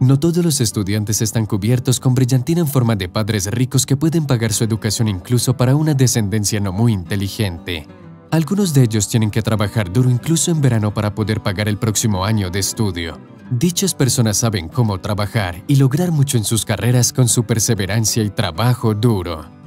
No todos los estudiantes están cubiertos con brillantina en forma de padres ricos que pueden pagar su educación incluso para una descendencia no muy inteligente. Algunos de ellos tienen que trabajar duro incluso en verano para poder pagar el próximo año de estudio. Dichas personas saben cómo trabajar y lograr mucho en sus carreras con su perseverancia y trabajo duro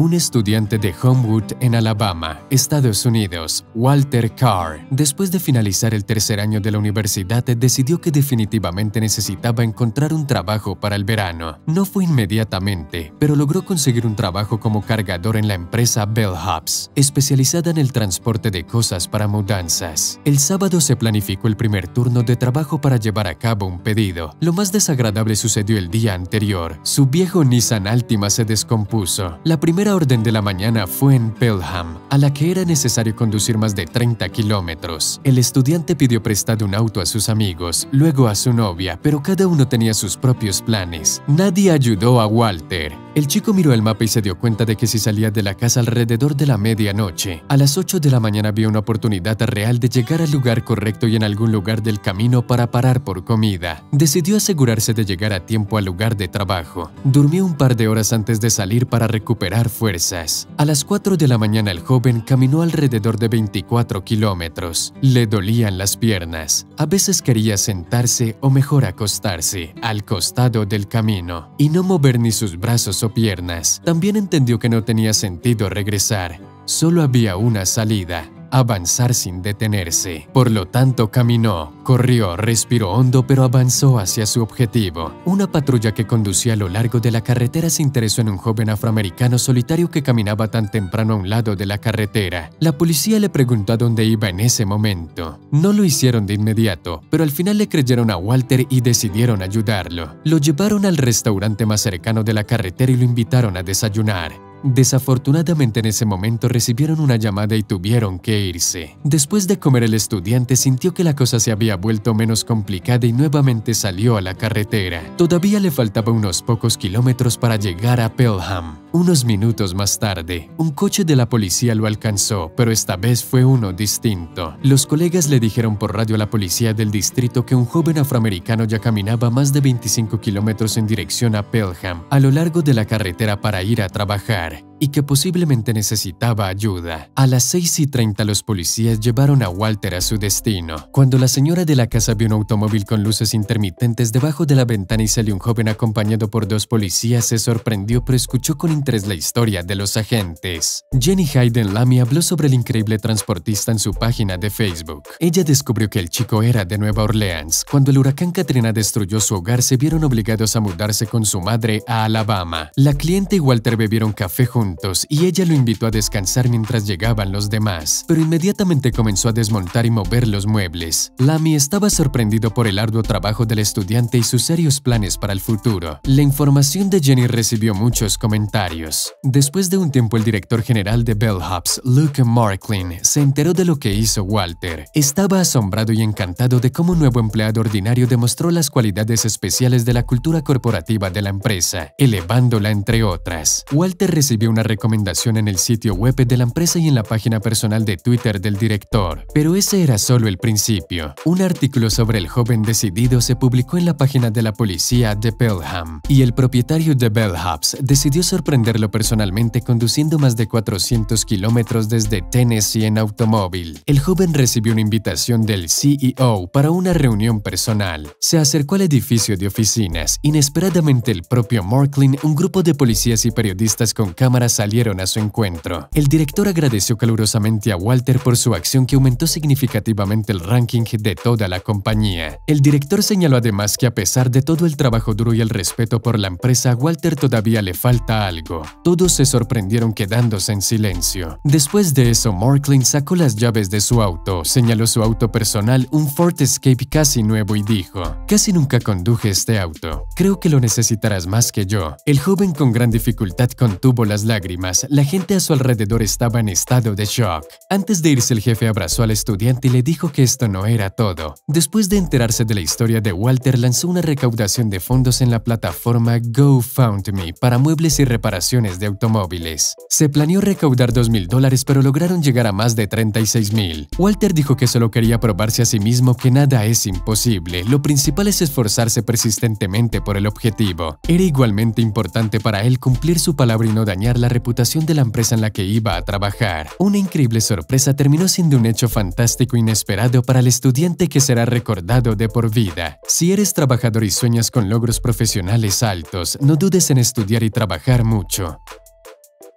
un estudiante de Homewood en Alabama, Estados Unidos, Walter Carr, después de finalizar el tercer año de la universidad, decidió que definitivamente necesitaba encontrar un trabajo para el verano. No fue inmediatamente, pero logró conseguir un trabajo como cargador en la empresa Bell Hubs, especializada en el transporte de cosas para mudanzas. El sábado se planificó el primer turno de trabajo para llevar a cabo un pedido. Lo más desagradable sucedió el día anterior. Su viejo Nissan Altima se descompuso. La primera orden de la mañana fue en Pelham, a la que era necesario conducir más de 30 kilómetros. El estudiante pidió prestado un auto a sus amigos, luego a su novia, pero cada uno tenía sus propios planes. Nadie ayudó a Walter. El chico miró el mapa y se dio cuenta de que si salía de la casa alrededor de la medianoche, a las 8 de la mañana vio una oportunidad real de llegar al lugar correcto y en algún lugar del camino para parar por comida. Decidió asegurarse de llegar a tiempo al lugar de trabajo. Durmió un par de horas antes de salir para recuperar fuerzas. A las 4 de la mañana el joven caminó alrededor de 24 kilómetros. Le dolían las piernas. A veces quería sentarse o mejor acostarse al costado del camino y no mover ni sus brazos piernas. También entendió que no tenía sentido regresar. Solo había una salida avanzar sin detenerse. Por lo tanto, caminó, corrió, respiró hondo, pero avanzó hacia su objetivo. Una patrulla que conducía a lo largo de la carretera se interesó en un joven afroamericano solitario que caminaba tan temprano a un lado de la carretera. La policía le preguntó a dónde iba en ese momento. No lo hicieron de inmediato, pero al final le creyeron a Walter y decidieron ayudarlo. Lo llevaron al restaurante más cercano de la carretera y lo invitaron a desayunar. Desafortunadamente en ese momento recibieron una llamada y tuvieron que irse. Después de comer el estudiante sintió que la cosa se había vuelto menos complicada y nuevamente salió a la carretera. Todavía le faltaba unos pocos kilómetros para llegar a Pelham. Unos minutos más tarde, un coche de la policía lo alcanzó, pero esta vez fue uno distinto. Los colegas le dijeron por radio a la policía del distrito que un joven afroamericano ya caminaba más de 25 kilómetros en dirección a Pelham, a lo largo de la carretera para ir a trabajar eder. Y que posiblemente necesitaba ayuda. A las 6 y 30 los policías llevaron a Walter a su destino. Cuando la señora de la casa vio un automóvil con luces intermitentes debajo de la ventana y salió un joven acompañado por dos policías, se sorprendió pero escuchó con interés la historia de los agentes. Jenny Hayden Lamy habló sobre el increíble transportista en su página de Facebook. Ella descubrió que el chico era de Nueva Orleans. Cuando el huracán Katrina destruyó su hogar, se vieron obligados a mudarse con su madre a Alabama. La cliente y Walter bebieron café juntos y ella lo invitó a descansar mientras llegaban los demás, pero inmediatamente comenzó a desmontar y mover los muebles. Lamy estaba sorprendido por el arduo trabajo del estudiante y sus serios planes para el futuro. La información de Jenny recibió muchos comentarios. Después de un tiempo el director general de Bellhops, Luke Marklin, se enteró de lo que hizo Walter. Estaba asombrado y encantado de cómo un nuevo empleado ordinario demostró las cualidades especiales de la cultura corporativa de la empresa, elevándola entre otras. Walter recibió una recomendación en el sitio web de la empresa y en la página personal de Twitter del director. Pero ese era solo el principio. Un artículo sobre el joven decidido se publicó en la página de la policía de Pelham, y el propietario de Bellhops decidió sorprenderlo personalmente conduciendo más de 400 kilómetros desde Tennessee en automóvil. El joven recibió una invitación del CEO para una reunión personal. Se acercó al edificio de oficinas. Inesperadamente el propio Marklin, un grupo de policías y periodistas con cámaras salieron a su encuentro. El director agradeció calurosamente a Walter por su acción que aumentó significativamente el ranking de toda la compañía. El director señaló además que a pesar de todo el trabajo duro y el respeto por la empresa, Walter todavía le falta algo. Todos se sorprendieron quedándose en silencio. Después de eso, Marklin sacó las llaves de su auto, señaló su auto personal, un Ford Escape casi nuevo y dijo, casi nunca conduje este auto. Creo que lo necesitarás más que yo. El joven con gran dificultad contuvo las lágrimas la gente a su alrededor estaba en estado de shock. Antes de irse el jefe abrazó al estudiante y le dijo que esto no era todo. Después de enterarse de la historia de Walter, lanzó una recaudación de fondos en la plataforma GoFundMe para muebles y reparaciones de automóviles. Se planeó recaudar 2.000 dólares pero lograron llegar a más de 36.000. Walter dijo que solo quería probarse a sí mismo que nada es imposible, lo principal es esforzarse persistentemente por el objetivo. Era igualmente importante para él cumplir su palabra y no dañar la reputación de la empresa en la que iba a trabajar. Una increíble sorpresa terminó siendo un hecho fantástico inesperado para el estudiante que será recordado de por vida. Si eres trabajador y sueñas con logros profesionales altos, no dudes en estudiar y trabajar mucho.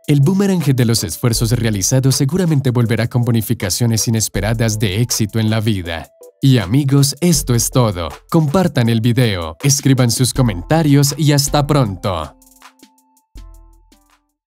El boomerang de los esfuerzos realizados seguramente volverá con bonificaciones inesperadas de éxito en la vida. Y amigos, esto es todo. Compartan el video, escriban sus comentarios y hasta pronto.